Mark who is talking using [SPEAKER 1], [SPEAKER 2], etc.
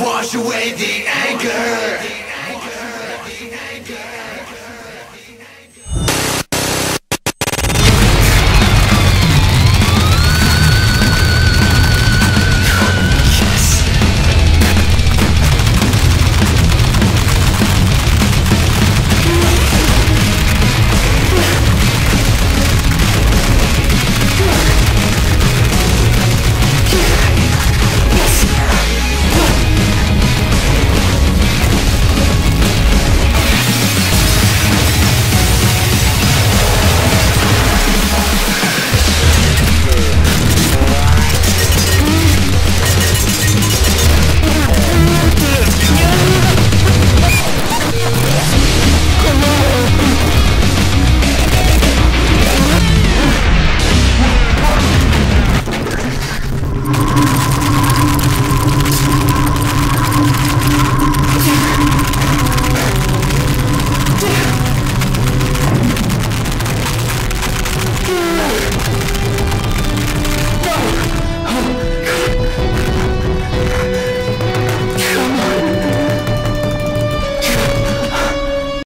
[SPEAKER 1] wash away the anger.